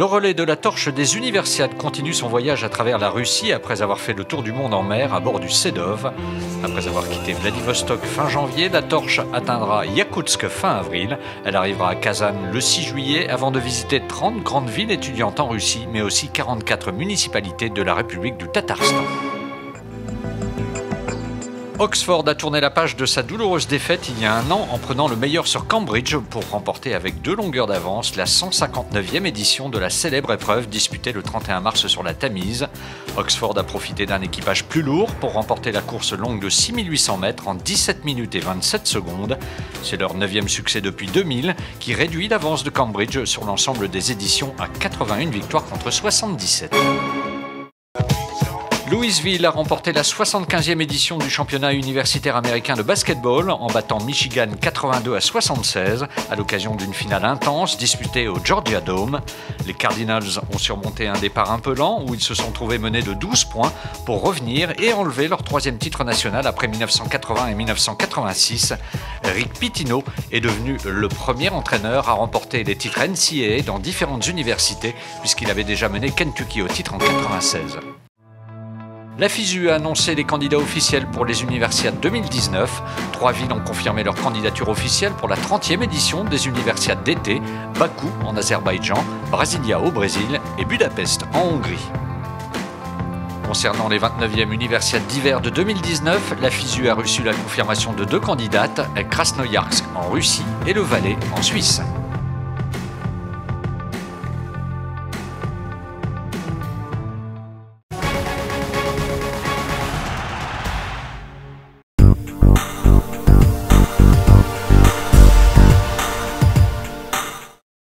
Le relais de la torche des Universiades continue son voyage à travers la Russie après avoir fait le tour du monde en mer à bord du Sedov. Après avoir quitté Vladivostok fin janvier, la torche atteindra Yakoutsk fin avril. Elle arrivera à Kazan le 6 juillet avant de visiter 30 grandes villes étudiantes en Russie, mais aussi 44 municipalités de la République du Tatarstan. Oxford a tourné la page de sa douloureuse défaite il y a un an en prenant le meilleur sur Cambridge pour remporter avec deux longueurs d'avance la 159e édition de la célèbre épreuve disputée le 31 mars sur la Tamise. Oxford a profité d'un équipage plus lourd pour remporter la course longue de 6800 mètres en 17 minutes et 27 secondes. C'est leur neuvième succès depuis 2000 qui réduit l'avance de Cambridge sur l'ensemble des éditions à 81 victoires contre 77. Louisville a remporté la 75e édition du championnat universitaire américain de basketball en battant Michigan 82 à 76 à l'occasion d'une finale intense disputée au Georgia Dome. Les Cardinals ont surmonté un départ un peu lent où ils se sont trouvés menés de 12 points pour revenir et enlever leur troisième titre national après 1980 et 1986. Rick Pitino est devenu le premier entraîneur à remporter les titres NCAA dans différentes universités puisqu'il avait déjà mené Kentucky au titre en 1996. La FISU a annoncé les candidats officiels pour les Universiades 2019. Trois villes ont confirmé leur candidature officielle pour la 30e édition des Universiades d'été, Bakou en Azerbaïdjan, Brasilia au Brésil et Budapest en Hongrie. Concernant les 29e Universiades d'hiver de 2019, la FISU a reçu la confirmation de deux candidates, Krasnoyarsk en Russie et le Valais en Suisse.